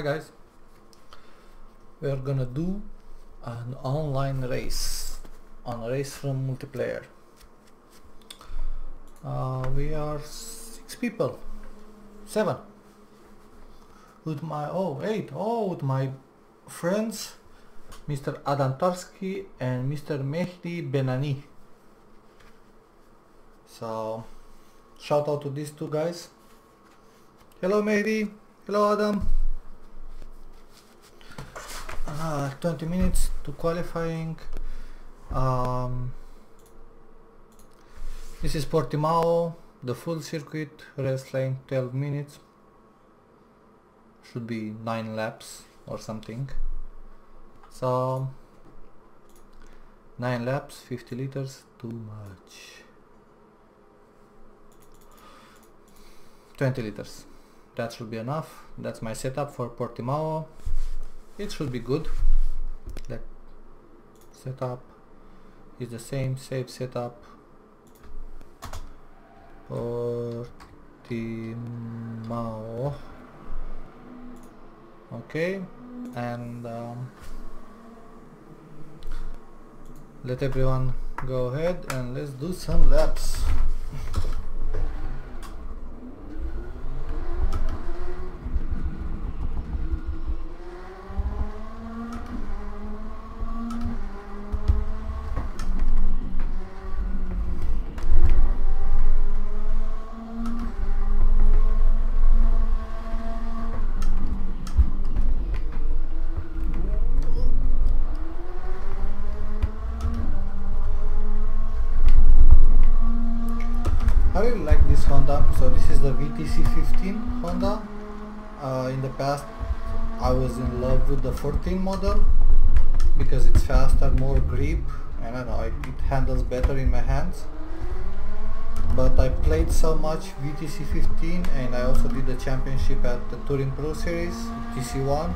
Hi guys. We are gonna do an online race on RaceRoom multiplayer. Uh, we are six people, seven. With my oh eight oh with my friends, Mr. Adam Tarsky and Mr. Mehdi Benanni. So shout out to these two guys. Hello Mehdi. Hello Adam. Uh, 20 minutes to qualifying. Um, this is Portimao, the full circuit, length 12 minutes. Should be 9 laps or something. So 9 laps, 50 liters, too much. 20 liters that should be enough that's my setup for Portimao it should be good. That setup is the same save setup Portimao okay and um, let everyone go ahead and let's do some laps VTC15 Honda. Uh, in the past I was in love with the 14 model because it's faster, more grip and I don't know, it, handles better in my hands. But I played so much VTC15 and I also did the championship at the Touring Pro Series, TC1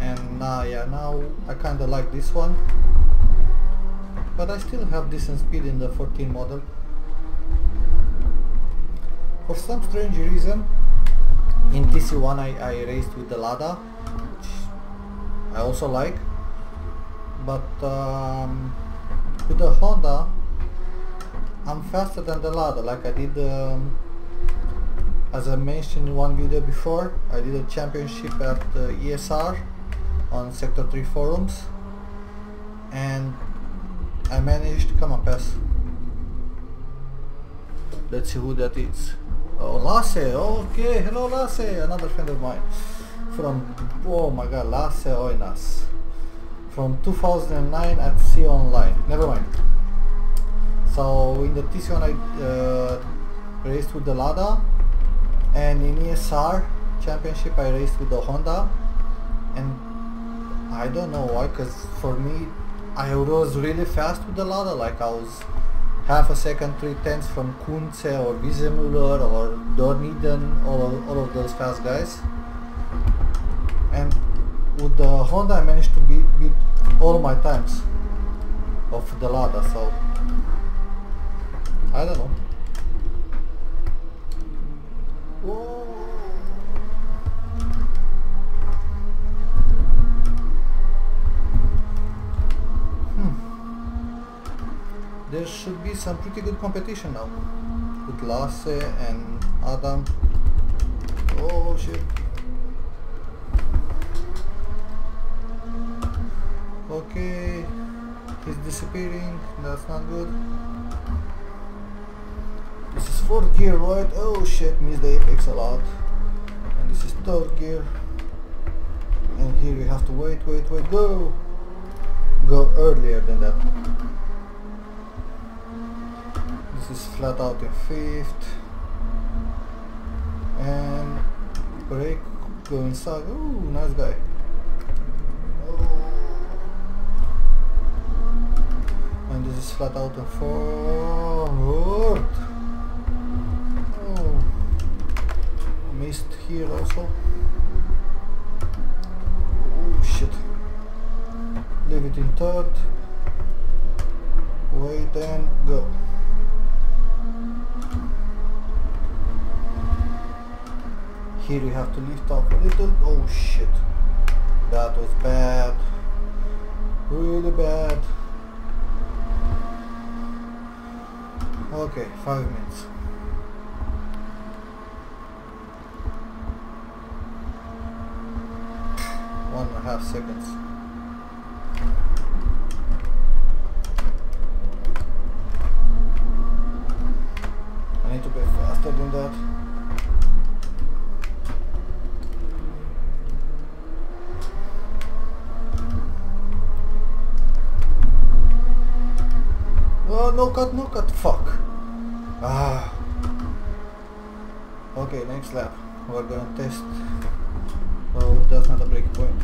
and now yeah, now I kinda like this one. But I still have decent speed in the 14 model. For some strange reason, in TC1 I, I raced with the Lada, which I also like, but um, with the Honda I'm faster than the Lada, like I did, um, as I mentioned in one video before, I did a championship at uh, ESR on Sector 3 forums, and I managed, to come on pass, let's see who that is. Oh, Lasse, okay, hello Lasse, another friend of mine. From, oh my god, Lasse Oinas. From 2009 at Sea Online, never mind. So in the TC1 I uh, raced with the Lada and in ESR championship I raced with the Honda and I don't know why because for me I was really fast with the Lada like I was half a second, three tenths from Kunze or Wiesemuller or Dorniden, all of, all of those fast guys. And with the Honda I managed to beat, beat all my times of the Lada, so I don't know. Some pretty good competition now with Lasse and Adam. Oh shit. Okay, he's disappearing, that's not good. This is fourth gear, right? Oh shit, missed the apex a lot. And this is third gear. And here you have to wait, wait, wait, go! Go earlier than that. Flat out in fifth. And break go inside. Ooh, nice guy. Oh. And this is flat out in fourth. Oh. Missed here also. Oh shit. Leave it in third. Wait and go. Here you have to lift up a little. Oh shit. That was bad. Really bad. Okay, five minutes. One and a half seconds. I need to be faster than that. Oh, no cut, no cut, fuck. Ah. Okay, next lap. We're gonna test. Oh, that's not a break point.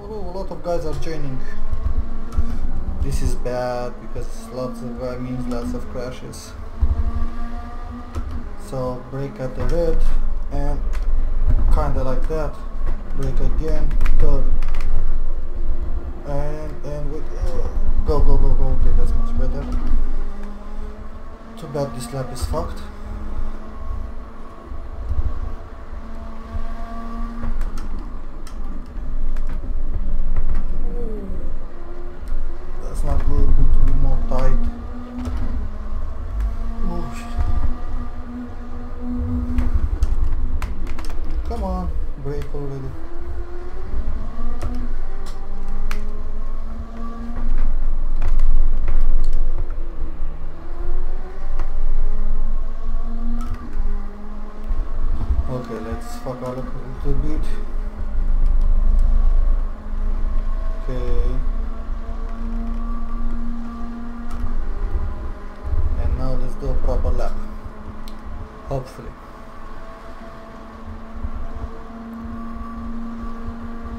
Oh, a lot of guys are joining. This is bad because lots of guy means lots of crashes. So break at the red and kinda like that. Break again, third. And and with uh, go go go go okay that's much better. Too bad this lap is fucked.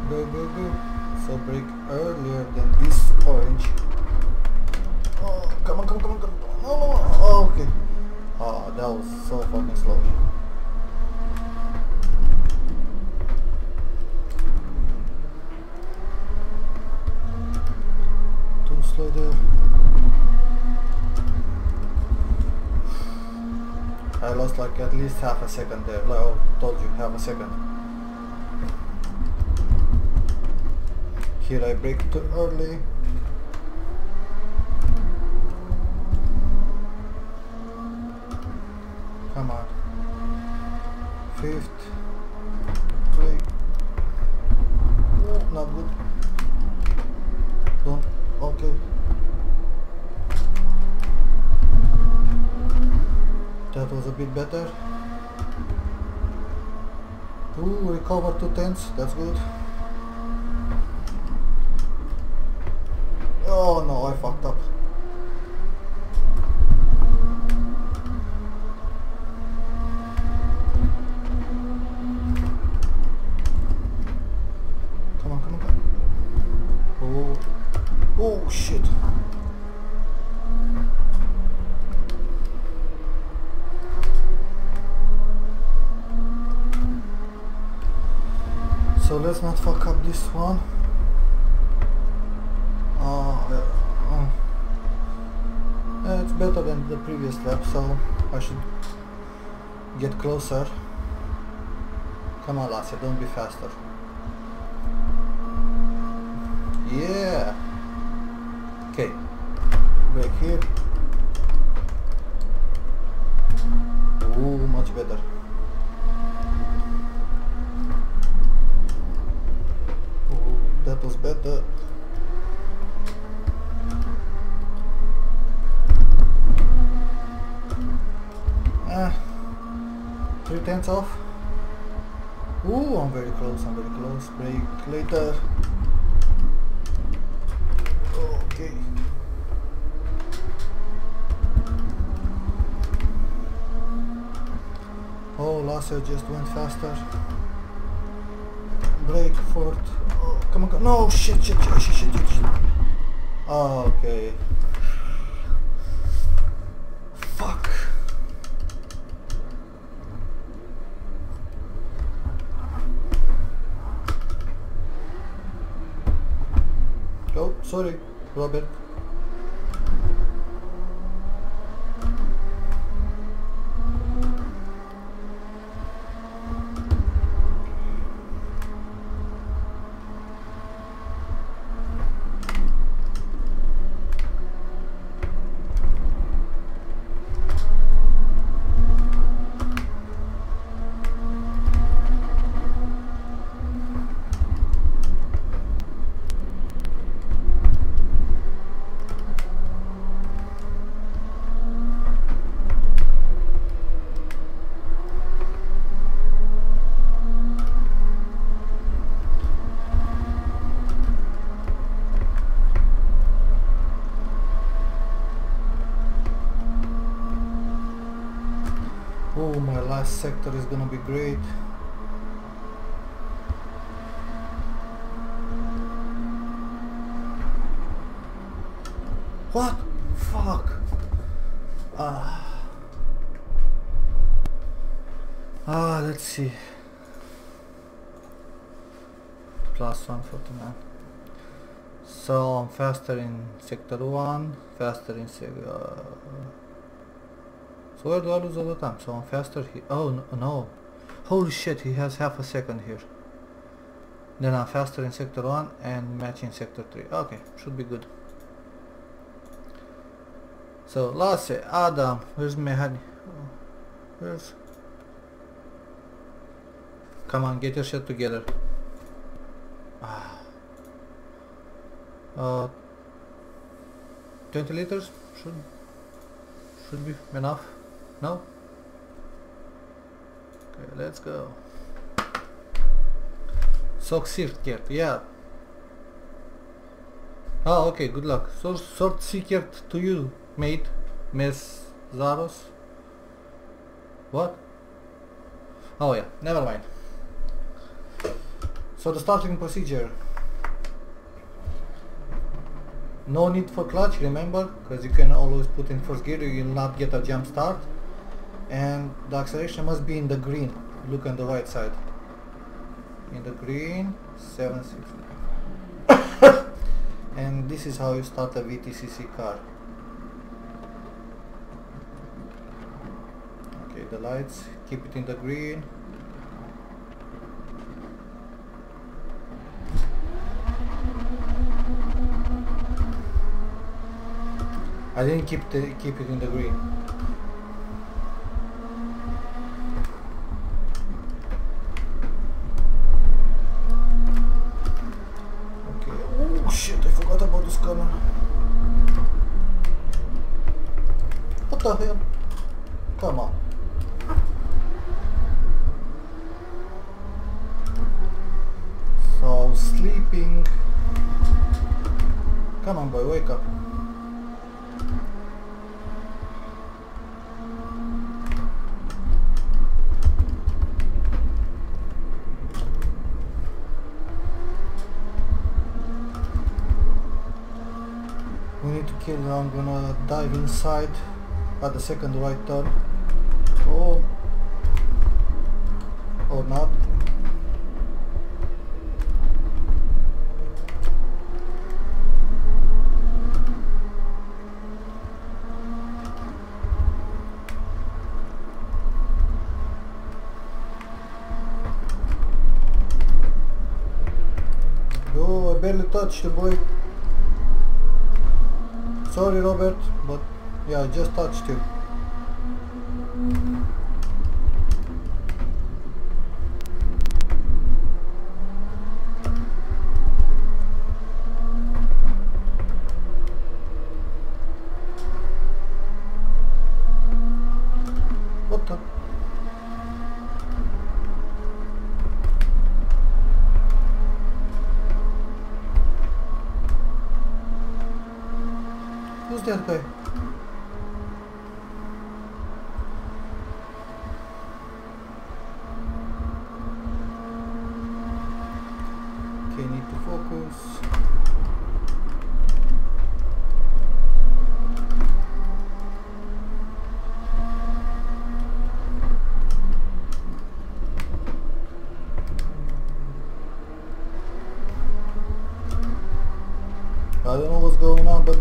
So break earlier than this orange. Oh, come on, come on, come on, come on. No, no, no. Oh, okay. Oh, that was so fucking slow. Too slow there. I lost like at least half a second there. Like I told you, half a second. Here I brake too early. Come on. Fifth. Brake. Oh, not good. Don't. Okay. That was a bit better. Ooh, recover two tenths. That's good. No, I fucked up. Come on, come on, come on. Oh, oh shit. So let's not fuck up this one. Oh, yeah, oh. Yeah, it's better than the previous lap, so I should get closer. Come on, Lasse, don't be faster. Yeah. Okay. back here. Ooh, much better. Ooh, that was better. Ah, three tenths off. Ooh, I'm very close, I'm very close. Break later. Okay. Oh, Lasse just went faster. Break fourth. Oh, come on, come No, shit, shit, shit, shit, shit, shit. okay. Fuck. Oh, sorry, Robert. Last sector is gonna be great. What? Fuck. Ah. Ah, let's see. Plus 149. So I'm faster in sector 1, faster in sector... Uh, so I lose all the time? So I'm faster here. Oh no, no. Holy shit, he has half a second here. Then I'm faster in sector 1 and matching sector 3. Okay, should be good. So Lasse, Adam, where's Mehani? Where's... Come on, get your shit together. Ah. Uh, 20 liters should should be enough. No? Okay, let's go. Sok Sirtkert, yeah. Oh, okay, good luck. So, sort Sikert to you mate Miss Zaros? What? Oh yeah, never mind. So the starting procedure. No need for clutch, remember, because you can always put in first gear, you will not get a jump start. And the acceleration must be in the green. Look on the right side. In the green, 760. and this is how you start a WTCC car. Okay the lights keep it in the green I didn't keep the keep it in the green okay oh shit I forgot about this camera what the come on sleeping. Come on boy, wake up. We need to kill I'm gonna dive inside at the second right turn. Oh. Or not. Oh, I barely touched the boy. Sorry Robert, but yeah, I just touched you.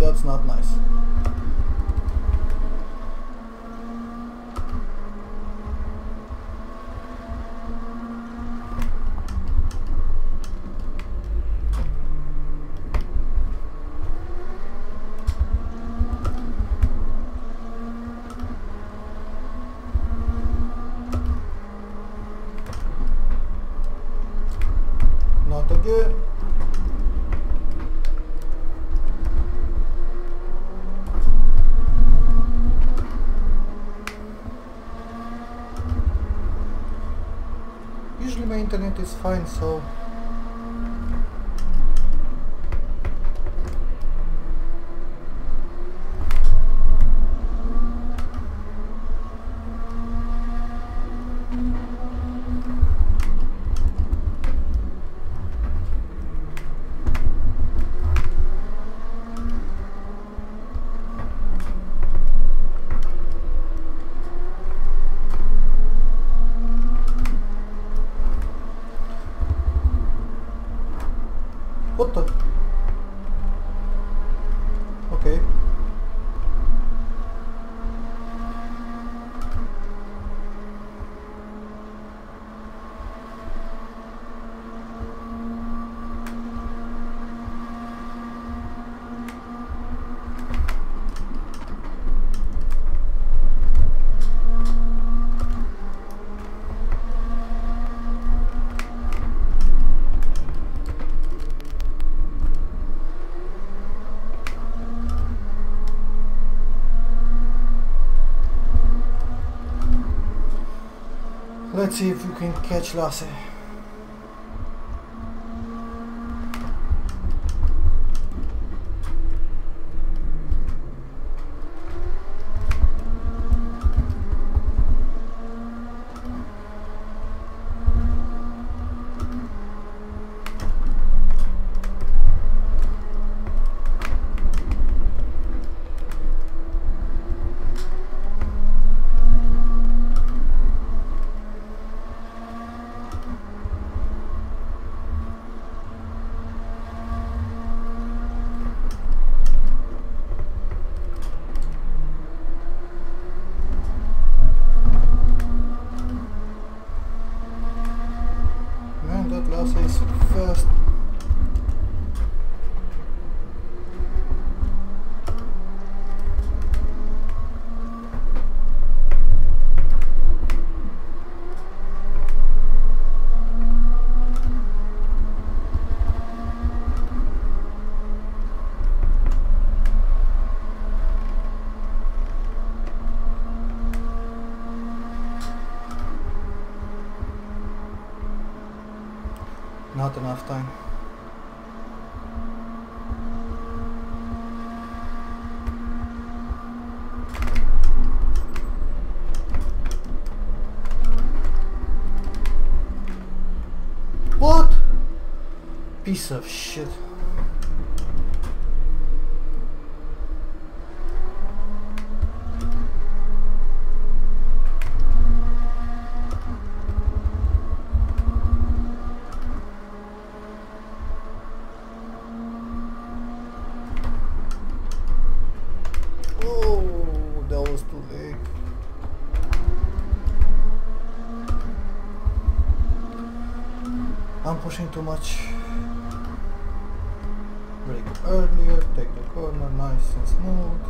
that's not nice. Not my internet is fine so What the? Okay. Let's see if we can catch Lasse. Not enough time. What? Piece of shit. Oh, that was too late. I'm pushing too much. Break earlier, take the corner nice and smooth.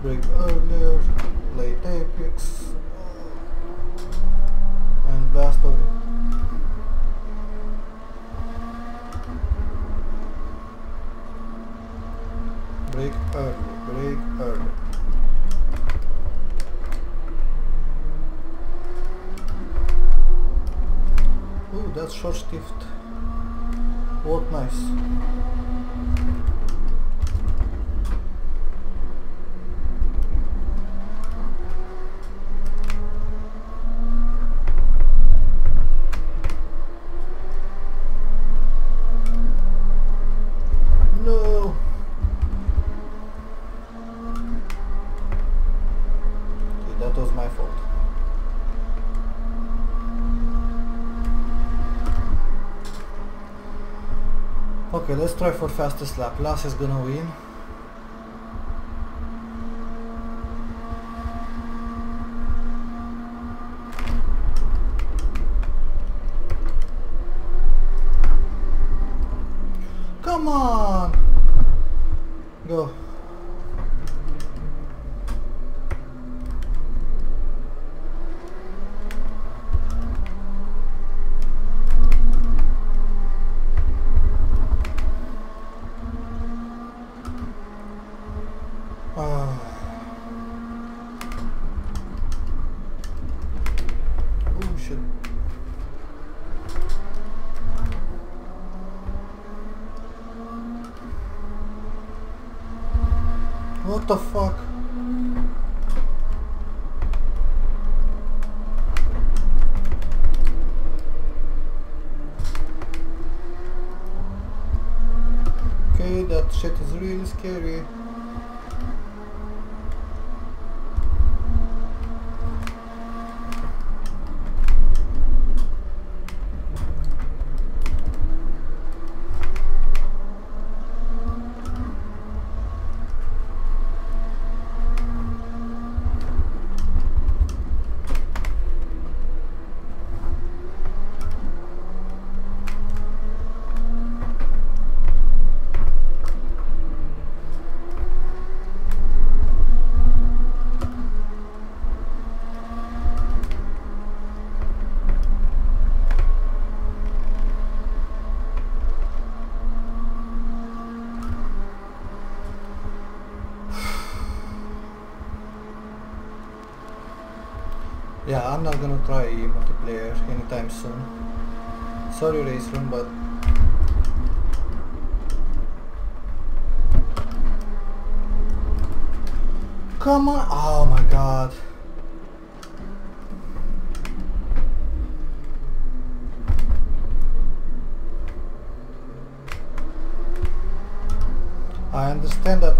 Break earlier, late apex. And blast away. Break early, break early. Ooh, that's short shift. What nice. No. Okay, that was my fault. Okay, let's try for fastest lap. Lasse is gonna win. Come on! Go. Ah. Oh shit. What the fuck? Okay, that shit is really scary. Yeah, I'm not gonna try multiplayer anytime soon. Sorry RaceRoom, but Come on! Oh my god. I understand that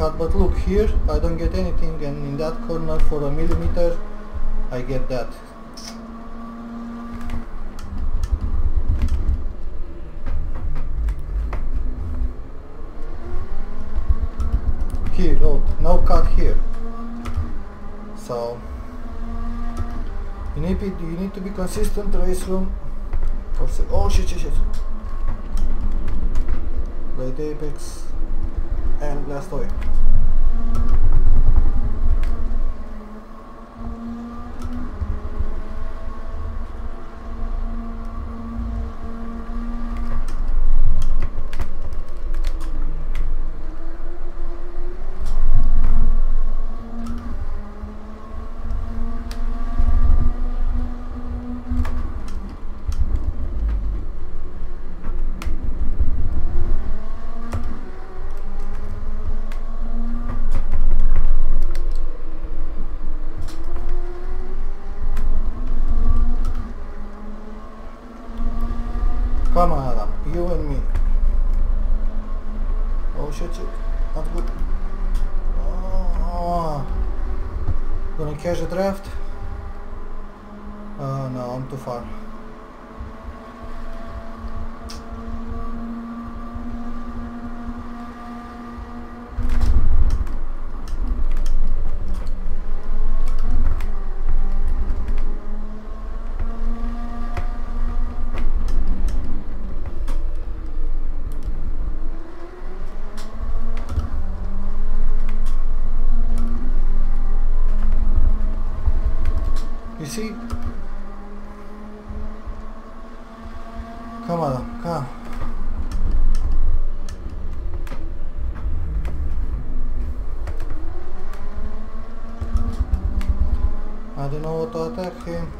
cut but look here, I don't get anything and in that corner for a millimeter, I get that. Here, look, no cut here. So, you need, you need to be consistent RaceRoom. Oh shit, shit, shit. Blade Apex and last Come on, Adam. You and me. Oh shit, shit. Not good. Oh. Gonna catch the draft? Oh no, I'm too far. You see? Come on, come. I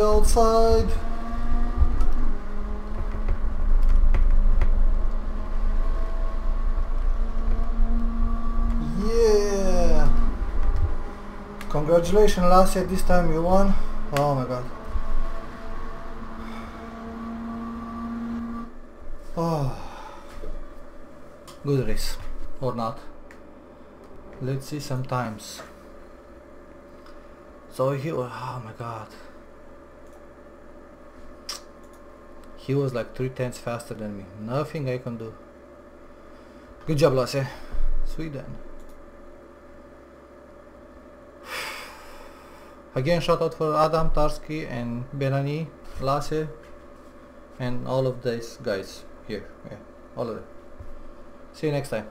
outside. Yeah. Congratulations, Lasse, this time you won. Oh my god. Oh. Good race. Or not. Let's see sometimes. So he oh my god. He was like three tenths faster than me. Nothing I can do. Good job, Lasse. Sweden. Again, shout out for Adam, Tarsky, and Benanni, Lasse, and all of these guys here. Yeah, all of them. See you next time.